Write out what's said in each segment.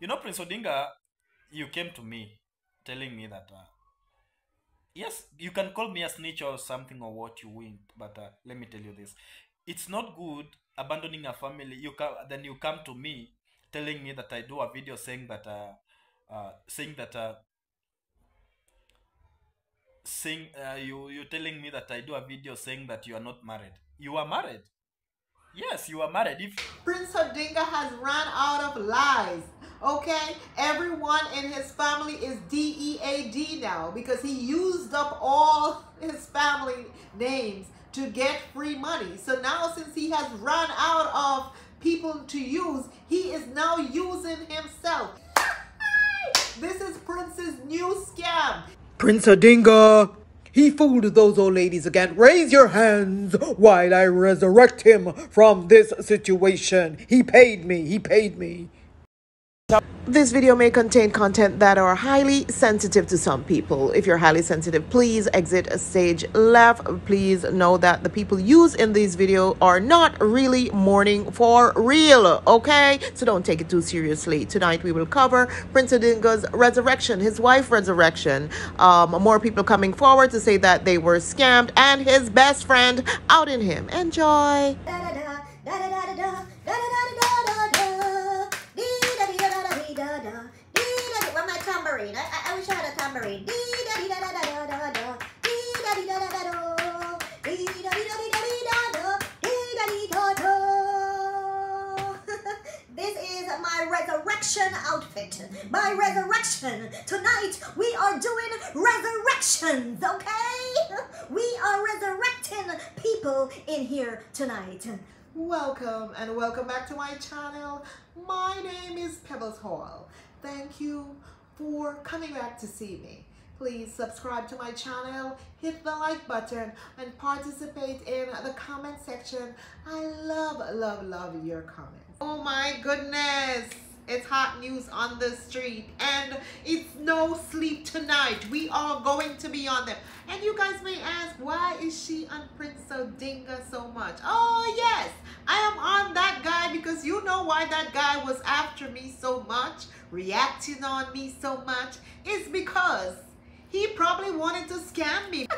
You know, Prince Odinga, you came to me telling me that, uh, yes, you can call me a snitch or something or what you want, but uh, let me tell you this. It's not good abandoning a family. You come, then you come to me telling me that I do a video saying that, uh, uh, saying that, uh, saying, uh, you, you're telling me that I do a video saying that you are not married. You are married. Yes, you are married. If Prince Odinga has run out of lies. Okay, everyone in his family is DEAD now because he used up all his family names to get free money. So now, since he has run out of people to use, he is now using himself. This is Prince's new scam. Prince Odinga, he fooled those old ladies again. Raise your hands while I resurrect him from this situation. He paid me. He paid me. This video may contain content that are highly sensitive to some people. If you're highly sensitive, please exit stage left. Please know that the people used in this video are not really mourning for real, okay? So don't take it too seriously. Tonight we will cover Prince Odinga's resurrection, his wife resurrection. Um, more people coming forward to say that they were scammed and his best friend out in him. Enjoy. Where's my tambourine? I, I, I wish I This is my resurrection outfit. My resurrection. Tonight we are doing resurrections, okay? We are resurrecting people in here tonight. Welcome and welcome back to my channel. My name is Pebbles Hall. Thank you for coming back to see me. Please subscribe to my channel, hit the like button, and participate in the comment section. I love, love, love your comments. Oh my goodness. It's hot news on the street and it's no sleep tonight. We are going to be on them. And you guys may ask, why is she on Prince Odinga so much? Oh yes, I am on that guy because you know why that guy was after me so much, reacting on me so much, is because he probably wanted to scam me.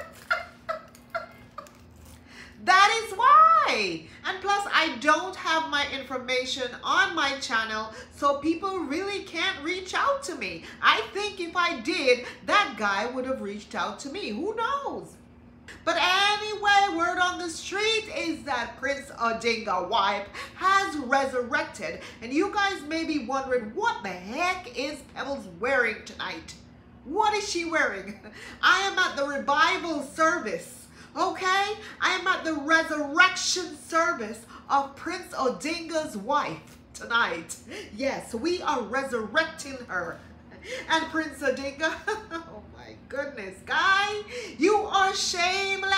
That is why. And plus, I don't have my information on my channel, so people really can't reach out to me. I think if I did, that guy would have reached out to me. Who knows? But anyway, word on the street is that Prince Odinga wife has resurrected. And you guys may be wondering, what the heck is Pebbles wearing tonight? What is she wearing? I am at the revival service Okay? I am at the resurrection service of Prince Odinga's wife tonight. Yes, we are resurrecting her. And Prince Odinga, goodness, guy, you are shameless.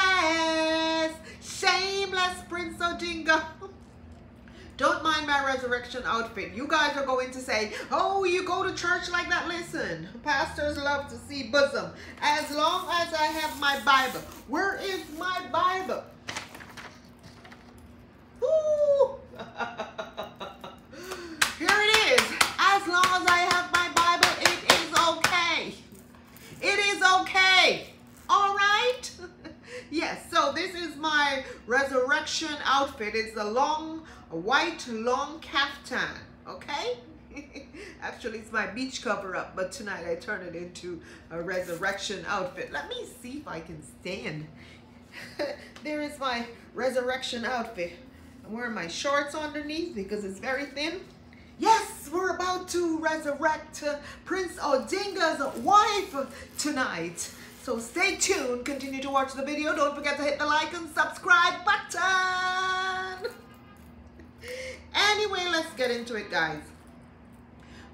Shameless Prince Odinga. Don't mind my resurrection outfit. You guys are going to say, oh, you go to church like that? Listen, pastors love to see bosom. As long as I have my Bible. Where is my Bible? Ooh. Here it is. As long as I have my Bible, it is okay. It is okay. All right? yes, so this is my resurrection outfit. It's a long, white, long caftan. Okay? Actually, it's my beach cover up, but tonight I turn it into a resurrection outfit. Let me see if I can stand. there is my resurrection outfit. I'm wearing my shorts underneath because it's very thin. Yes, we're about to resurrect Prince Odinga's wife tonight. So stay tuned, continue to watch the video. Don't forget to hit the like and subscribe button. Anyway, let's get into it, guys.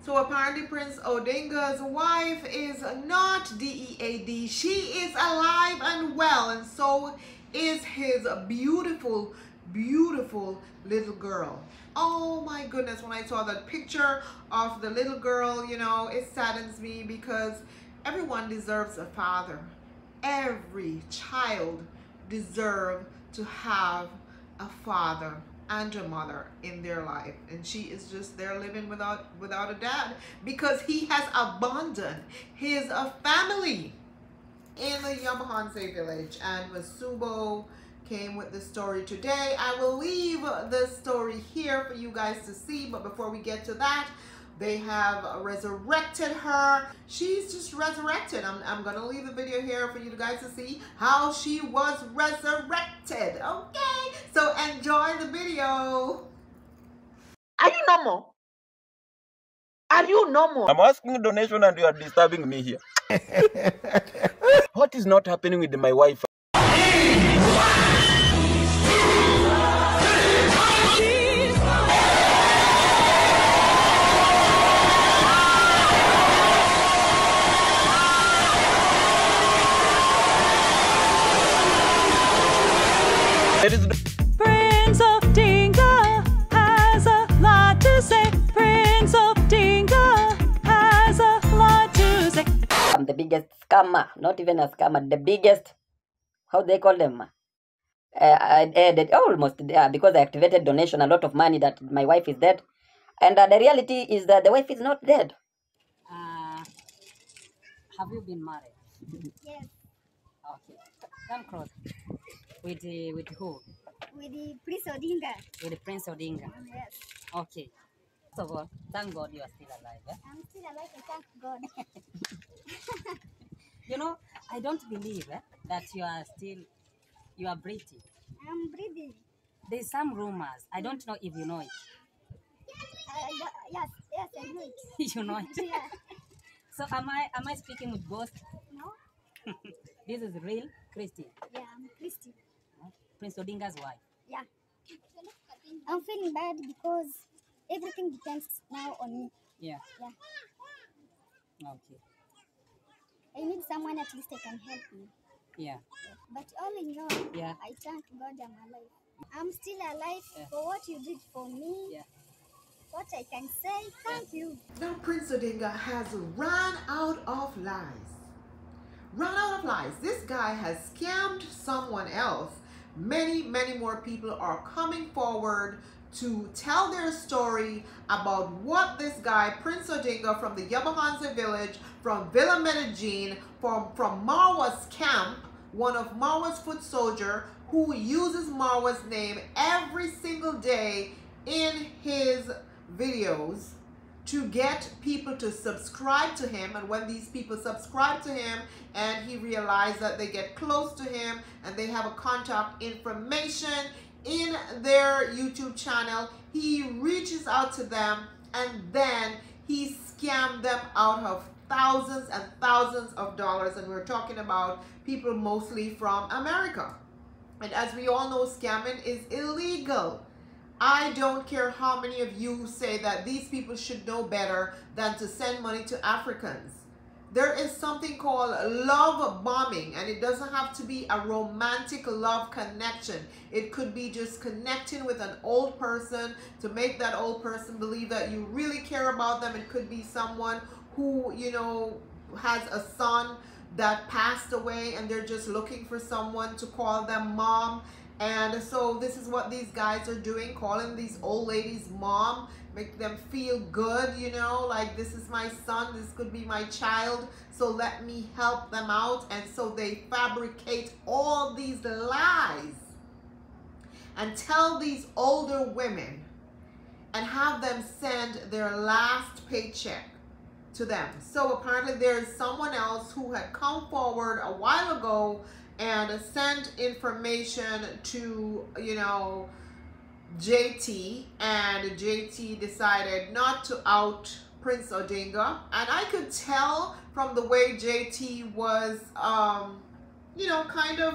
So apparently Prince Odinga's wife is not DEAD. She is alive and well, and so is his beautiful, beautiful little girl. Oh my goodness, when I saw that picture of the little girl, you know, it saddens me because everyone deserves a father. Every child deserves to have a father. and a mother in their life and she is just there living without without a dad because he has abandoned his uh, family in the Yamahanse village and Masubo came with the story today. I will leave the story here for you guys to see but before we get to that they have resurrected her. She's just resurrected. I'm, I'm going to leave the video here for you guys to see how she was resurrected. Okay, so enjoy the video. Are you normal? Are you normal? I'm asking donation and you are disturbing me here. what is not happening with my wife? The biggest scammer, not even a scammer, the biggest, how they call them? Uh, I, I did almost uh, because I activated donation, a lot of money that my wife is dead. And uh, the reality is that the wife is not dead. Uh, have you been married? Yes, Okay. Come close. With, uh, with who? with the Prince Odinga. With the Prince Odinga. Yes, Okay. First of all, thank God you are still alive. Eh? I'm still alive and thank God. You know, I don't believe eh, that you are still, you are breathing. I'm breathing. There's some rumors. I don't know if you know it. I, yes, yes, I know it. you know it. Yeah. So am I am I speaking with ghost? No? This is real Christy, Yeah, I'm Christy. Prince Odinga's wife. Yeah. I'm feeling bad because everything depends now on me. Yeah. Yeah. Okay. I need someone at least that can help me. Yeah. But all in all, Yeah. I thank God I'm alive. I'm still alive Yeah. for what you did for me. Yeah. What I can say, thank you. Now Prince Odinga has run out of lies. Run out of lies. This guy has scammed someone else. Many, many more people are coming forward to tell their story about what this guy, Prince Odinga from the Yabahanza village, from Villa Medellin, from, from Marwa's camp, one of Marwa's foot soldier who uses Marwa's name every single day in his videos to get people to subscribe to him. And when these people subscribe to him and he realized that they get close to him and they have a contact information in their YouTube channel. He reaches out to them and then he scammed them out of thousands and thousands of dollars. And we're talking about people mostly from America. And as we all know scamming is illegal. I don't care how many of you say that these people should know better than to send money to Africans. There is something called love bombing, and it doesn't have to be a romantic love connection. It could be just connecting with an old person to make that old person believe that you really care about them. It could be someone who, you know, has a son that passed away and they're just looking for someone to call them mom and so this is what these guys are doing, calling these old ladies mom, make them feel good, you know, like this is my son, this could be my child, so let me help them out. And so they fabricate all these lies and tell these older women and have them send their last paycheck to them. So apparently there is someone else who had come forward a while ago and sent information to, you know, JT and JT decided not to out Prince Odinga. And I could tell from the way JT was, um, you know, kind of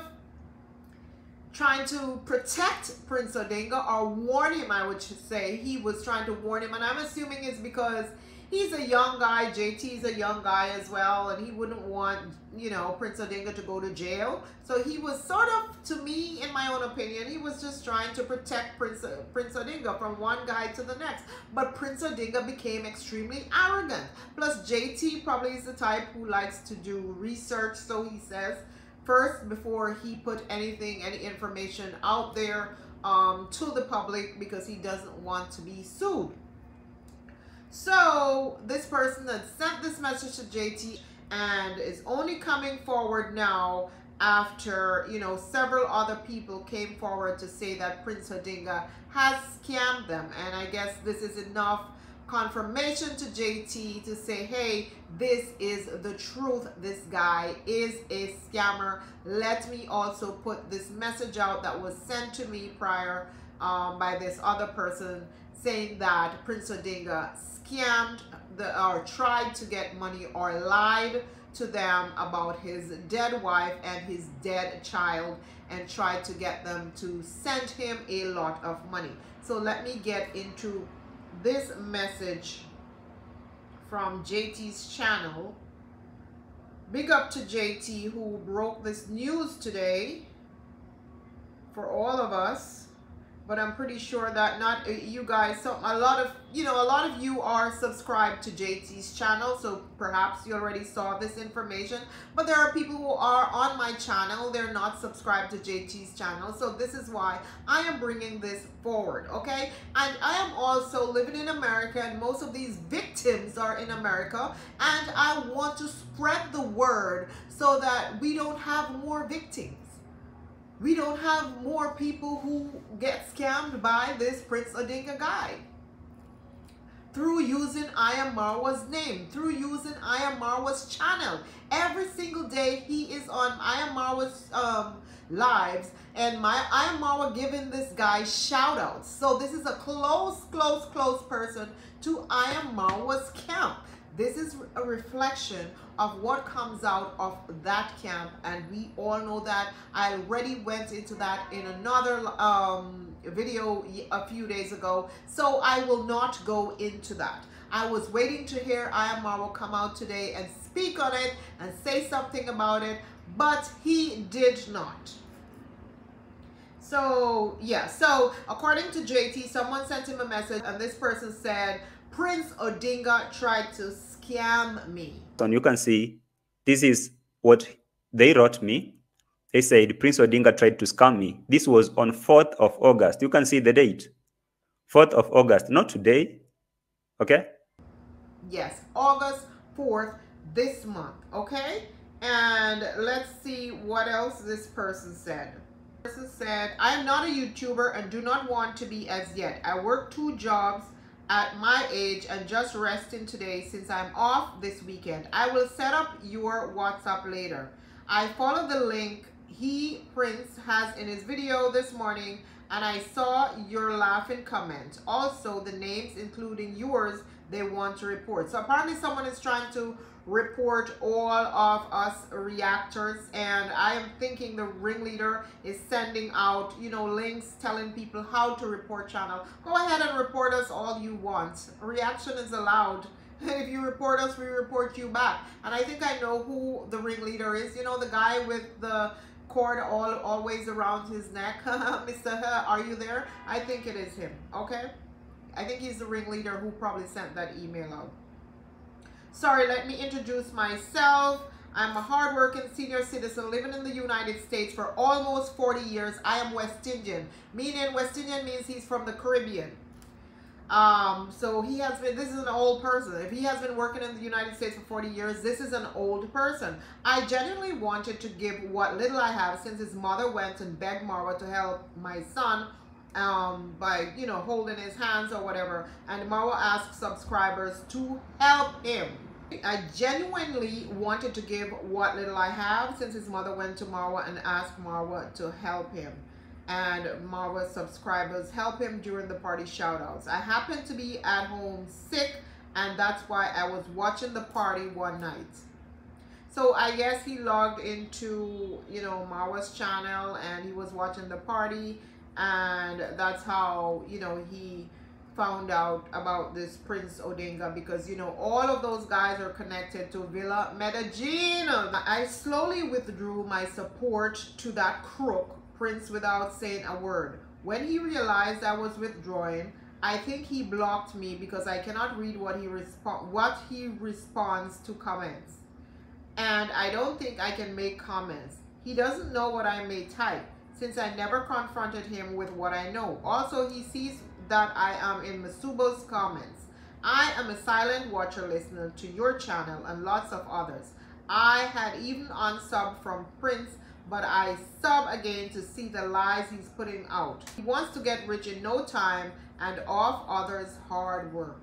trying to protect Prince Odinga or warn him, I would say. He was trying to warn him. And I'm assuming it's because he's a young guy. JT's a young guy as well. And he wouldn't want, you know, Prince Odinga to go to jail. So he was sort of, to me, in my own opinion, he was just trying to protect Prince, Prince Odinga from one guy to the next. But Prince Odinga became extremely arrogant. Plus, JT probably is the type who likes to do research, so he says, first before he put anything, any information out there um, to the public because he doesn't want to be sued. So this person that sent this message to JT and is only coming forward now after you know several other people came forward to say that Prince Odinga has scammed them. And I guess this is enough confirmation to JT to say hey this is the truth. This guy is a scammer. Let me also put this message out that was sent to me prior um, by this other person saying that Prince Odinga scammed the or tried to get money or lied to them about his dead wife and his dead child and tried to get them to send him a lot of money. So let me get into this message from JT's channel. Big up to JT who broke this news today for all of us but I'm pretty sure that not uh, you guys so a lot of you know a lot of you are subscribed to JT's channel so perhaps you already saw this information but there are people who are on my channel they're not subscribed to JT's channel so this is why I am bringing this forward okay? And I am also living in America and most of these victims are in America and I want to spread the word so that we don't have more victims we don't have more people who get scammed by this Prince Odinga guy. Through using am Marwa's name, through using am Marwa's channel. Every single day he is on am Marwa's um, lives and my am Marwa giving this guy shout outs. So this is a close, close, close person to am Marwa's camp. This is a reflection of what comes out of that camp and we all know that I already went into that in another um, video a few days ago so I will not go into that. I was waiting to hear Ayamar will come out today and speak on it and say something about it but he did not. So yeah, so according to JT, someone sent him a message and this person said, Prince Odinga tried to scam me. You can see this is what they wrote me. They said Prince Odinga tried to scam me. This was on 4th of August. You can see the date. 4th of August, not today. Okay? Yes, August 4th this month, okay? And let's see what else this person said. This person said, I am not a YouTuber and do not want to be as yet. I work two jobs at my age and just resting today since I'm off this weekend. I will set up your WhatsApp later. I follow the link he, Prince, has in his video this morning and I saw your laughing comment. Also, the names, including yours, they want to report. So apparently someone is trying to report all of us reactors and I am thinking the ringleader is sending out you know links telling people how to report channel. Go ahead and report us all you want. Reaction is allowed. If you report us we report you back. And I think I know who the ringleader is. You know the guy with the cord all always around his neck. Mr. are you there? I think it is him okay? I think he's the ringleader who probably sent that email out Sorry, let me introduce myself. I'm a hardworking senior citizen living in the United States for almost 40 years. I am West Indian, meaning West Indian means he's from the Caribbean. Um, so he has been, this is an old person. If he has been working in the United States for 40 years, this is an old person. I genuinely wanted to give what little I have since his mother went and begged Marwa to help my son um, by, you know, holding his hands or whatever. And Marwa asked subscribers to help him. I genuinely wanted to give what little I have since his mother went to Marwa and asked Marwa to help him. And Marwa subscribers help him during the party shoutouts. I happened to be at home sick and that's why I was watching the party one night. So I guess he logged into, you know, Marwa's channel and he was watching the party and that's how you know he found out about this Prince Odinga because you know all of those guys are connected to Villa Medellin. I slowly withdrew my support to that crook Prince without saying a word. When he realized I was withdrawing, I think he blocked me because I cannot read what he what he responds to comments. And I don't think I can make comments. He doesn't know what I may type. Since I never confronted him with what I know. Also, he sees that I am in Masubo's comments. I am a silent watcher listener to your channel and lots of others. I had even unsub from Prince, but I sub again to see the lies he's putting out. He wants to get rich in no time and off others' hard work.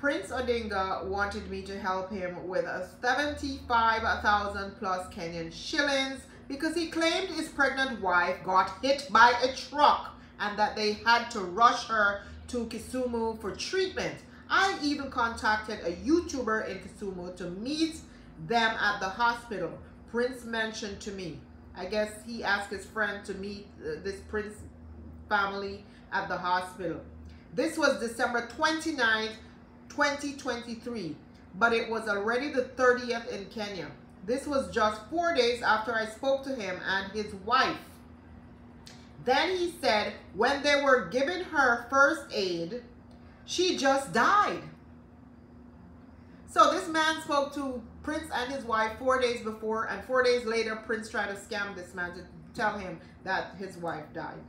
Prince Odinga wanted me to help him with a 75,000 plus Kenyan shillings because he claimed his pregnant wife got hit by a truck and that they had to rush her to Kisumu for treatment. I even contacted a YouTuber in Kisumu to meet them at the hospital. Prince mentioned to me. I guess he asked his friend to meet uh, this Prince family at the hospital. This was December 29th, 2023, but it was already the 30th in Kenya. This was just four days after I spoke to him and his wife. Then he said when they were giving her first aid, she just died. So this man spoke to Prince and his wife four days before, and four days later, Prince tried to scam this man to tell him that his wife died.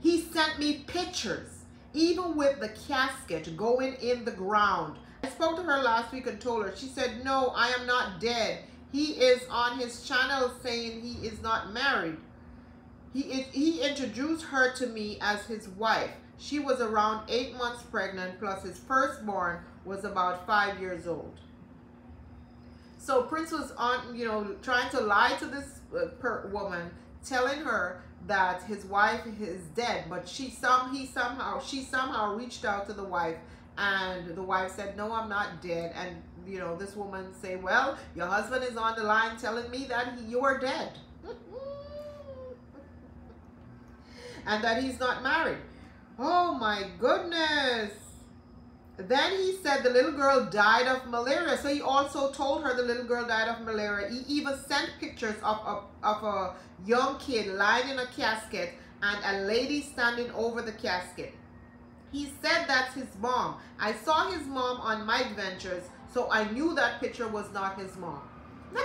He sent me pictures, even with the casket going in the ground. I spoke to her last week and told her, she said, no, I am not dead. He is on his channel saying he is not married. He, he introduced her to me as his wife. She was around eight months pregnant, plus his firstborn was about five years old. So Prince was on, you know, trying to lie to this uh, woman, telling her that his wife is dead, but she some he somehow she somehow reached out to the wife, and the wife said, "No, I'm not dead." And you know, this woman say, "Well, your husband is on the line telling me that he, you are dead." and that he's not married. Oh my goodness. Then he said the little girl died of malaria. So he also told her the little girl died of malaria. He even sent pictures of a, of a young kid lying in a casket and a lady standing over the casket. He said that's his mom. I saw his mom on my adventures, so I knew that picture was not his mom.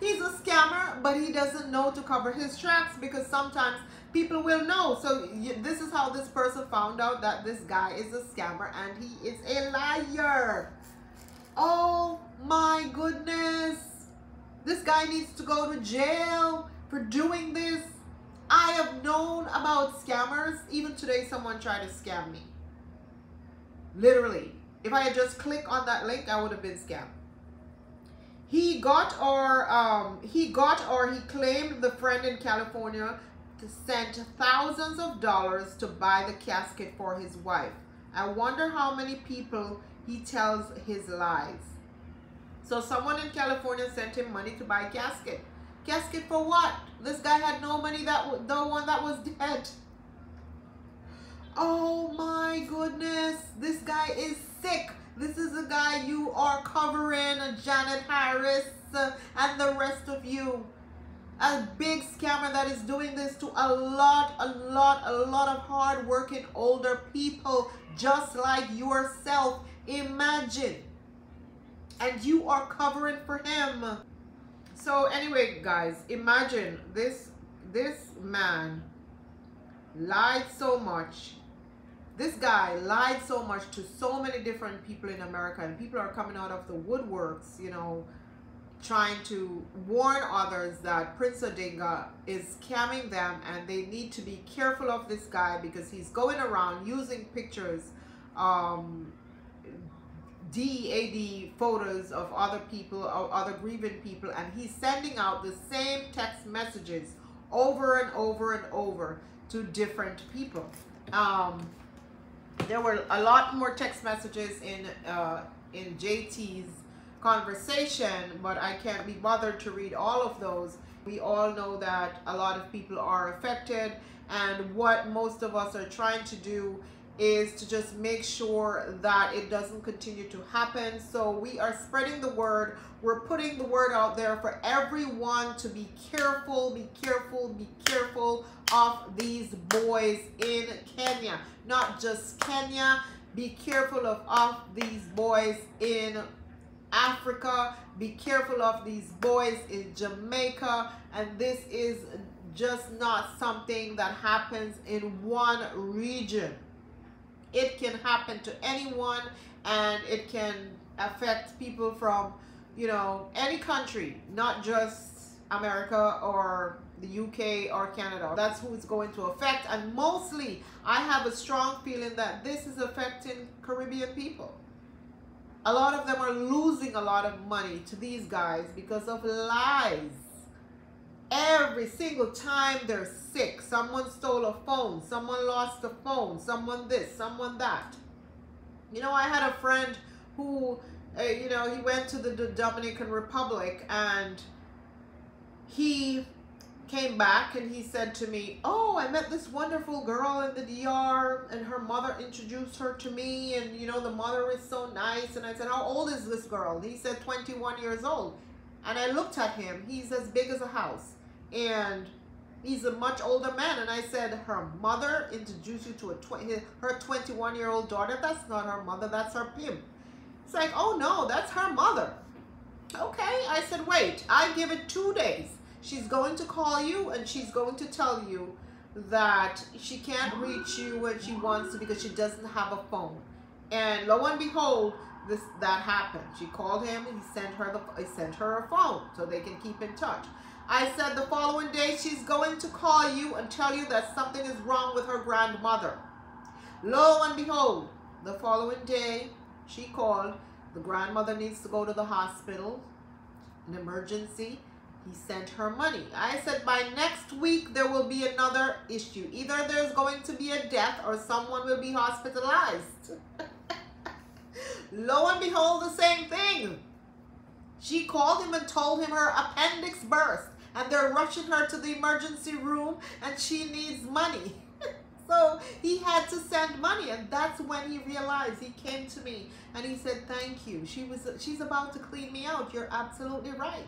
He's a scammer, but he doesn't know to cover his tracks because sometimes people will know. So you, this is how this person found out that this guy is a scammer and he is a liar. Oh my goodness. This guy needs to go to jail for doing this. I have known about scammers. Even today, someone tried to scam me. Literally. If I had just clicked on that link, I would have been scammed he got or um, he got or he claimed the friend in California to send thousands of dollars to buy the casket for his wife. I wonder how many people he tells his lies. So someone in California sent him money to buy a casket. Casket for what? This guy had no money that the one that was dead. Oh my goodness. This guy is sick. This is a guy you are covering, Janet Harris uh, and the rest of you. A big scammer that is doing this to a lot, a lot, a lot of hard-working older people just like yourself. Imagine. And you are covering for him. So anyway, guys, imagine this this man lied so much this guy lied so much to so many different people in America and people are coming out of the woodworks, you know, trying to warn others that Prince Odinga is scamming them and they need to be careful of this guy because he's going around using pictures, um, DEAD photos of other people or other grieving people and he's sending out the same text messages over and over and over to different people. Um, there were a lot more text messages in uh, in JT's conversation, but I can't be bothered to read all of those. We all know that a lot of people are affected, and what most of us are trying to do is to just make sure that it doesn't continue to happen. So we are spreading the word. We're putting the word out there for everyone to be careful, be careful, be careful of these boys in Kenya. Not just Kenya. Be careful of, of these boys in Africa. Be careful of these boys in Jamaica. And this is just not something that happens in one region. It can happen to anyone and it can affect people from, you know, any country, not just America or the UK or Canada. That's who it's going to affect. And mostly, I have a strong feeling that this is affecting Caribbean people. A lot of them are losing a lot of money to these guys because of lies. Every single time they're sick, someone stole a phone, someone lost a phone, someone this, someone that. You know, I had a friend who, uh, you know, he went to the, the Dominican Republic and he came back and he said to me, Oh, I met this wonderful girl in the DR and her mother introduced her to me and you know the mother is so nice and I said, How old is this girl? He said 21 years old. And I looked at him, he's as big as a house. And he's a much older man and I said, Her mother introduced you to a tw- her 21 year old daughter? That's not her mother, that's her pimp. It's like, oh no, that's her mother. Okay, I said, wait, I give it two days. She's going to call you and she's going to tell you that she can't reach you when she wants to because she doesn't have a phone. And lo and behold, this that happened. She called him and he sent her the he sent her a phone so they can keep in touch. I said the following day she's going to call you and tell you that something is wrong with her grandmother. Lo and behold, the following day she called. The grandmother needs to go to the hospital, an emergency. He sent her money. I said by next week there will be another issue. Either there's going to be a death or someone will be hospitalized. Lo and behold, the same thing. She called him and told him her appendix burst and they're rushing her to the emergency room and she needs money. so he had to send money and that's when he realized he came to me and he said thank you she was she's about to clean me out you're absolutely right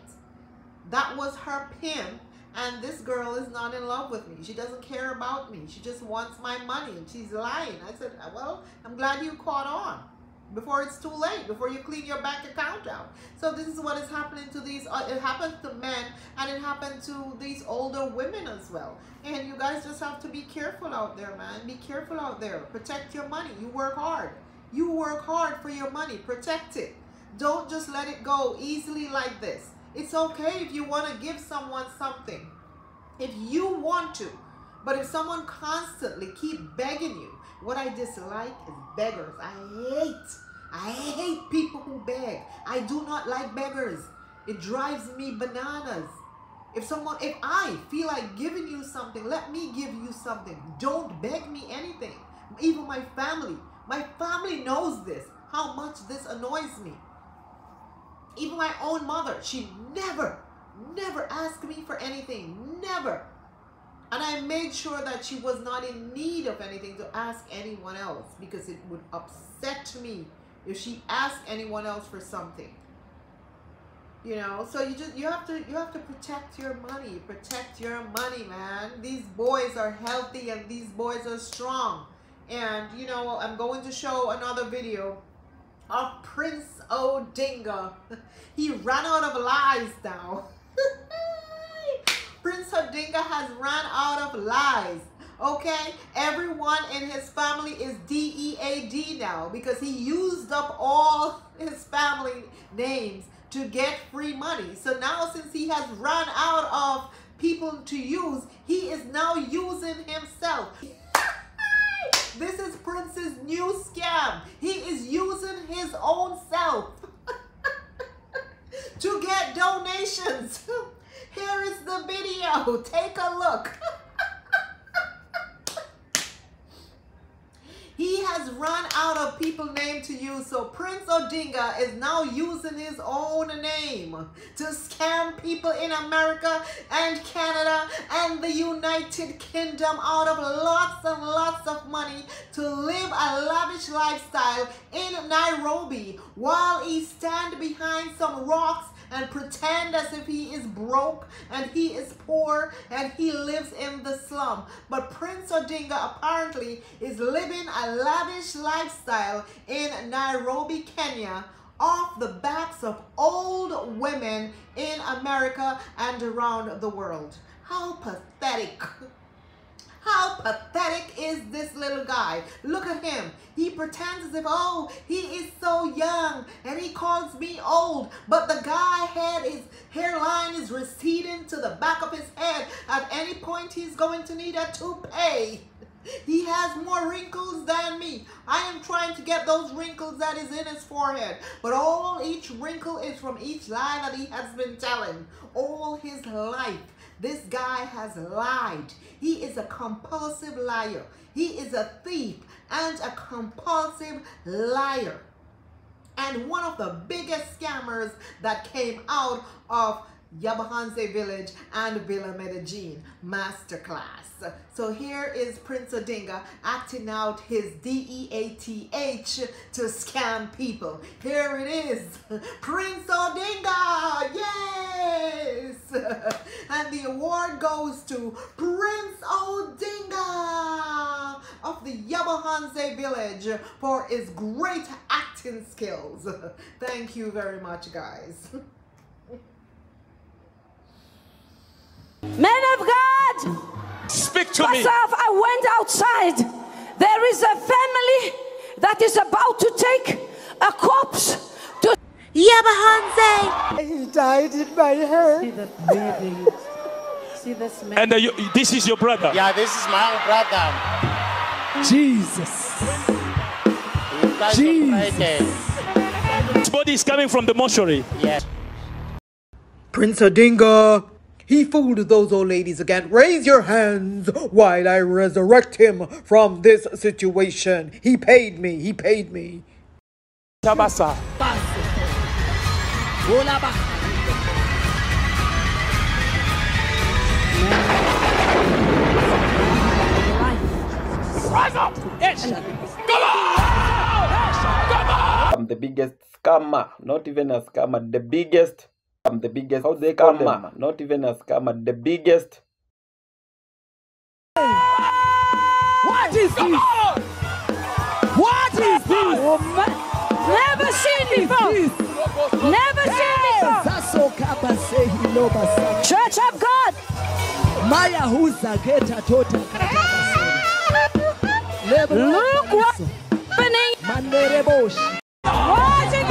that was her pimp. And this girl is not in love with me. She doesn't care about me. She just wants my money. And she's lying. I said well i'm glad you caught on before it's too late before you clean your bank account out. So this is what is happening to these uh, it happens to men and it happened to these older women as well. And you guys just have to be careful out there man. Be careful out there. Protect your money. You work hard. You work hard for your money. Protect it. Don't just let it go easily like this it's okay if you want to give someone something if you want to but if someone constantly keep begging you what I dislike is beggars. I hate, I hate people who beg. I do not like beggars. It drives me bananas. If someone, if I feel like giving you something, let me give you something. Don't beg me anything. Even my family. My family knows this, how much this annoys me. Even my own mother, she never, never asked me for anything. Never. And I made sure that she was not in need of anything to ask anyone else because it would upset me if she asked anyone else for something. You know, so you just you have to you have to protect your money. Protect your money, man. These boys are healthy and these boys are strong. And you know, I'm going to show another video of Prince Odinga. He ran out of lies now. Prince Odinga has run out of lies. Okay, everyone in his family is D-E-A-D now because he used up all his family names to get free money. So now since he has run out of people to use, he is now using himself. This is Prince's new scam. He is using his own self to get donations. Here is the video. Take a look. He has run out of people name to use. So Prince Odinga is now using his own name to scam people in America and Canada and the United Kingdom out of lots and lots of money to live a lavish lifestyle in Nairobi while he stand behind some rocks and pretend as if he is broke and he is poor and he lives in the slum. But Prince Odinga apparently is living a lavish lifestyle in Nairobi, Kenya off the backs of old women in America and around the world. How pathetic. How pathetic is this little guy? Look at him. He pretends as if, oh, he is so young and he calls me old. But the guy had his hairline is receding to the back of his head. At any point, he's going to need a toupee. He has more wrinkles than me. I am trying to get those wrinkles that is in his forehead. But all each wrinkle is from each lie that he has been telling. All his life. This guy has lied. He is a compulsive liar. He is a thief and a compulsive liar. And one of the biggest scammers that came out of Yabahanse Village and Villa Medellin masterclass. So here is Prince Odinga acting out his D-E-A-T-H to scam people. Here it is, Prince Odinga, yes! And the award goes to Prince Odinga of the Yabahanse Village for his great acting skills. Thank you very much, guys. Men of God, Speak to first me. I went outside. There is a family that is about to take a corpse to Yabahanse! He died in my head. See the baby. See this man. And uh, you, this is your brother. Yeah, this is my own brother. Jesus. Jesus. died on Friday. His body is coming from the mortuary. Yes. Prince Odinga, he fooled those old ladies again. Raise your hands while I resurrect him from this situation. He paid me. He paid me. Tabasa. Rise up! Come on! I'm the biggest scammer, not even a scammer, the biggest. I'm the biggest. How they call them? Not even a scammer, the biggest. What is this? What is this? Never seen before. Never seen before. Church of God. Maya huza geta tota Look what's happening. Mandereboshi. Watching him. Hey!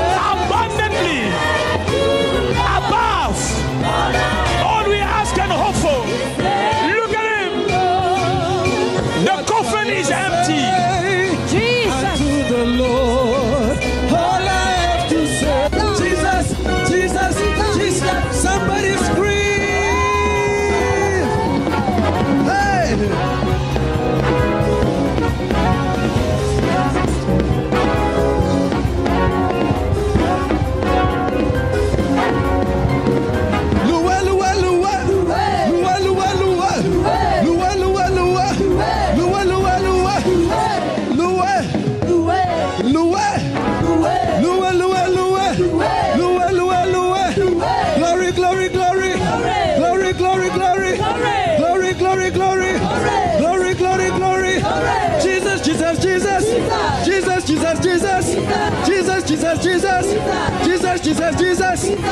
Jesus, Jesus, Jesus, Jesus.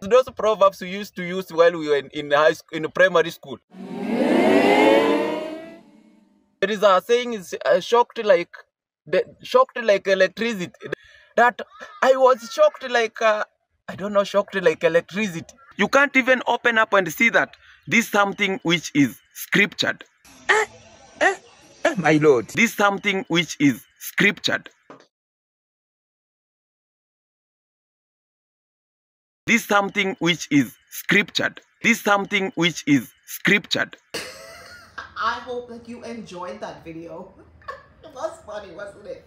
Those proverbs we used to use while we were in, in high school, in primary school. There is a saying is uh, shocked like the shocked like electricity. That I was shocked like uh, I don't know shocked like electricity. You can't even open up and see that this something which is scriptured. my lord. This something which is scriptured. This something which is scriptured. This something which is scriptured. I hope that you enjoyed that video. it was funny, wasn't it?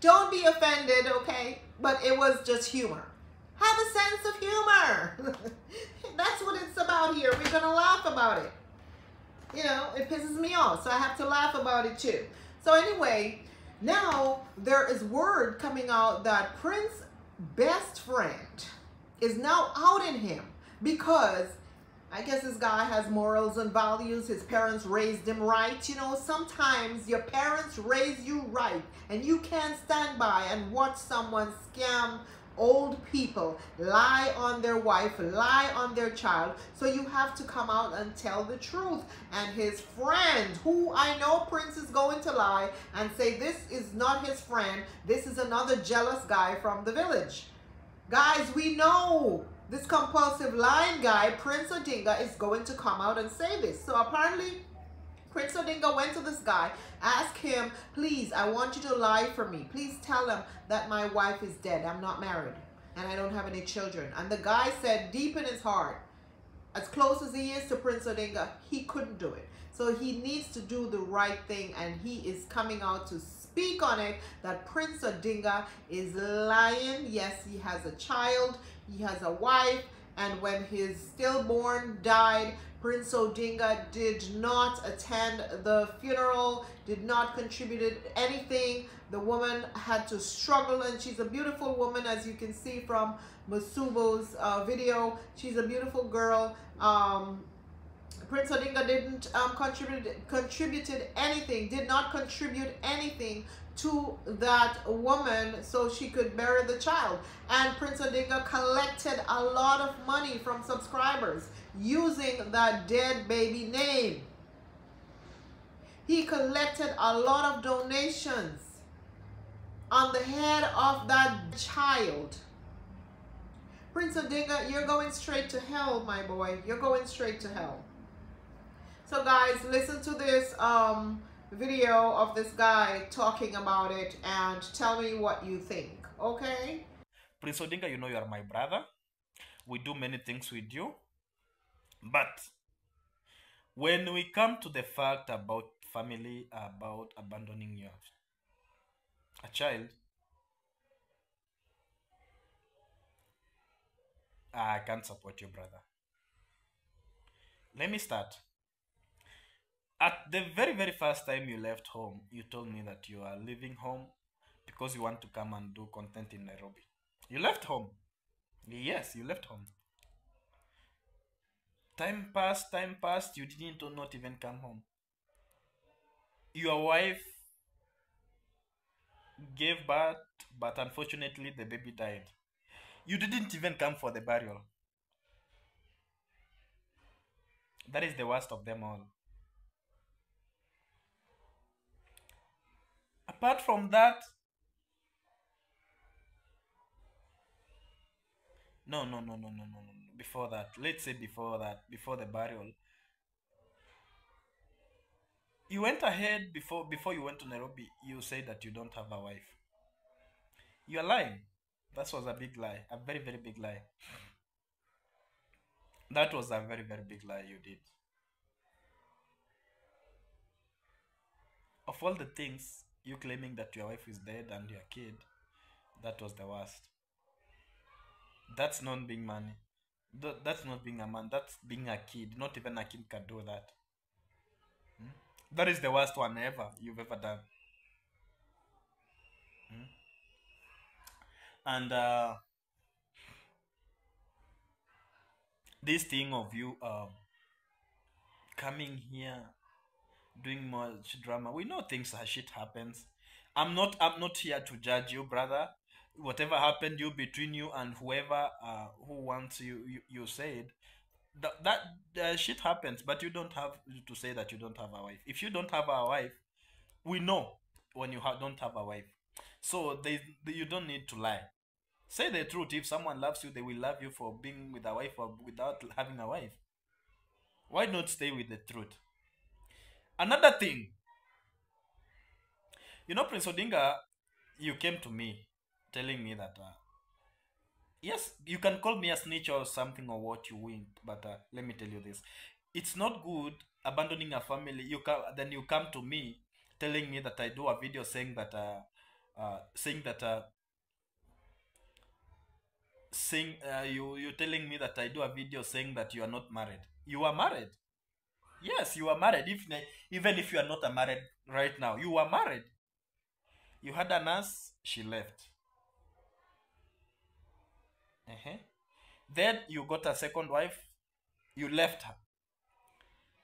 Don't be offended, okay? But it was just humor. Have a sense of humor. That's what it's about here. We're gonna laugh about it. You know, it pisses me off, so I have to laugh about it too. So anyway, now there is word coming out that Prince's best friend is now outing him because I guess this guy has morals and values. His parents raised him right. You know, sometimes your parents raise you right and you can't stand by and watch someone scam old people, lie on their wife, lie on their child. So you have to come out and tell the truth. And his friend, who I know Prince is going to lie and say this is not his friend, this is another jealous guy from the village. Guys, we know this compulsive lying guy, Prince Odinga, is going to come out and say this. So apparently, Prince Odinga went to this guy, asked him, please, I want you to lie for me. Please tell him that my wife is dead. I'm not married and I don't have any children. And the guy said deep in his heart, as close as he is to Prince Odinga, he couldn't do it. So he needs to do the right thing and he is coming out to speak on it that Prince Odinga is lying. Yes, he has a child, he has a wife, and when his stillborn died, Prince Odinga did not attend the funeral, did not contribute anything. The woman had to struggle, and she's a beautiful woman, as you can see from Masubo's uh, video. She's a beautiful girl. Um, Prince Odinga didn't um, contribute contributed anything, did not contribute anything to that woman so she could bury the child. And Prince Odinga collected a lot of money from subscribers using that dead baby name. He collected a lot of donations on the head of that child. Prince Odinga, you're going straight to hell, my boy. You're going straight to hell. So guys, listen to this um, video of this guy talking about it and tell me what you think, okay? Prince Odinga, you know you are my brother. We do many things with you. But when we come to the fact about family, about abandoning your a child, I can't support you, brother. Let me start. At the very, very first time you left home, you told me that you are leaving home because you want to come and do content in Nairobi. You left home. Yes, you left home. Time passed, time passed, you didn't or not even come home. Your wife gave birth, but unfortunately the baby died. You didn't even come for the burial. That is the worst of them all. Apart from that, no, no, no, no, no, no, no. Before that, let's say before that, before the burial, you went ahead before before you went to Nairobi. You said that you don't have a wife. You are lying. That was a big lie, a very very big lie. That was a very very big lie you did. Of all the things, you claiming that your wife is dead and your kid, that was the worst. That's not being money. Th- That's not being a man. That's being a kid. Not even a kid can do that. Hmm? That is the worst one ever you've ever done. Hmm? And uh, this thing of you um, coming here doing much drama we know things uh, shit happens i'm not i'm not here to judge you brother whatever happened you between you and whoever uh, who wants you you, you said that that uh, shit happens but you don't have to say that you don't have a wife. If you don't have a wife we know when you ha- don't have a wife. So they, they you don't need to lie. Say the truth if someone loves you they will love you for being with a wife or without having a wife. Why not stay with the truth? Another thing. You know prince odinga you came to me telling me that uh, yes you can call me a snitch or something or what you want but uh, let me tell you this it's not good abandoning a family you come then you come to me telling me that i do a video saying that uh, uh saying that uh saying uh, you you telling me that I do a video saying that you are not married. You are married. Yes, you are married. If even if you are not married right now, you are married. You had a nurse, she left. Uh-huh. Then you got a second wife, you left her.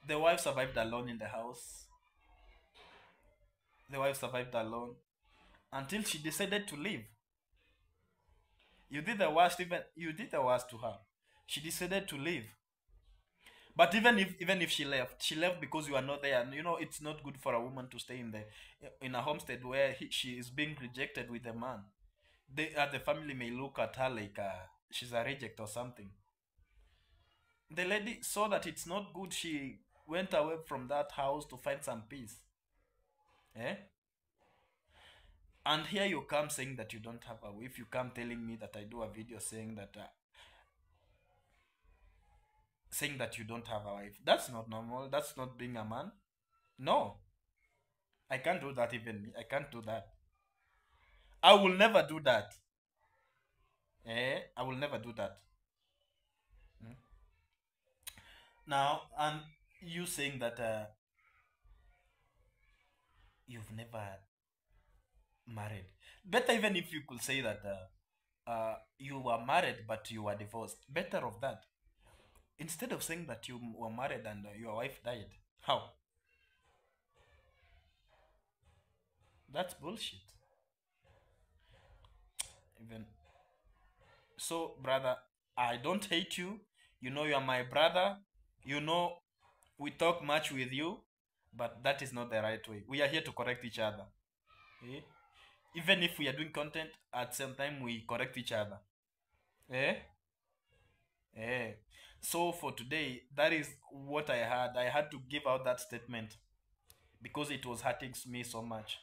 The wife survived alone in the house. The wife survived alone until she decided to leave. You did the worst, even you did the worst to her. She decided to leave. But even if even if she left, she left because you are not there. And you know it's not good for a woman to stay in the in a homestead where he, she is being rejected with a man. They uh, the family may look at her like uh, she's a reject or something. The lady saw that it's not good. She went away from that house to find some peace. Eh? And here you come saying that you don't have a wife. You come telling me that I do a video saying that uh, saying that you don't have a wife. That's not normal. That's not being a man. No. I can't do that even me. I can't do that. I will never do that. Eh? I will never do that. Hmm? Now, and you saying that uh, you've never married. Better even if you could say that uh, uh, you were married but you were divorced. Better of that. Instead of saying that you were married and uh, your wife died. How? That's bullshit. Even so, brother, I don't hate you. You know you are my brother. You know we talk much with you, but that is not the right way. We are here to correct each other. Eh? Even if we are doing content, at some time we correct each other. Eh? Eh. So for today, that is what I had. I had to give out that statement because it was hurting me so much.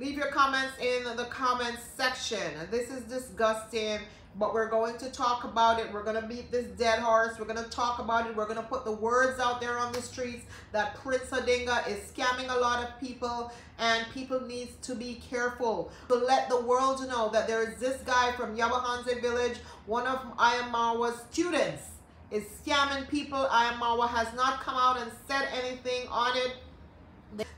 Leave your comments in the comments section. This is disgusting, but we're going to talk about it. We're going to beat this dead horse. We're going to talk about it. We're going to put the words out there on the streets that Prince Odinga is scamming a lot of people and people needs to be careful to let the world know that there is this guy from Yabahanze village, one of Ayamawa's students is scamming people. Ayamawa has not come out and said anything on it.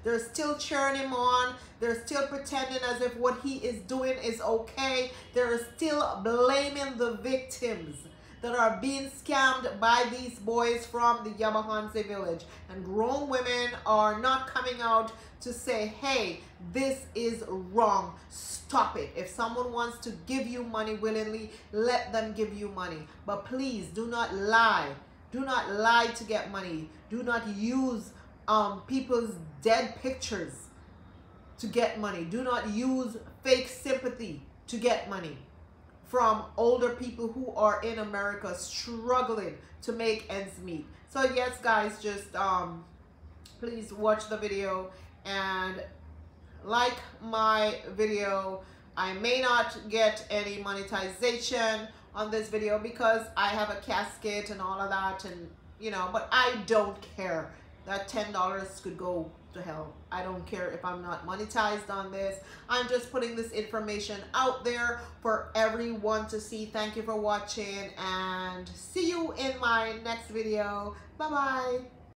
They're still cheering him on. They're still pretending as if what he is doing is okay. They're still blaming the victims that are being scammed by these boys from the Yabahanse village. And grown women are not coming out to say, hey, this is wrong. Stop it. If someone wants to give you money willingly, let them give you money. But please do not lie. Do not lie to get money. Do not use um, people's dead pictures to get money. Do not use fake sympathy to get money from older people who are in America struggling to make ends meet. So yes, guys, just um, please watch the video and like my video. I may not get any monetization on this video because I have a casket and all of that and you know, but I don't care that $10 could go to hell. I don't care if I'm not monetized on this. I'm just putting this information out there for everyone to see. Thank you for watching and see you in my next video. Bye-bye.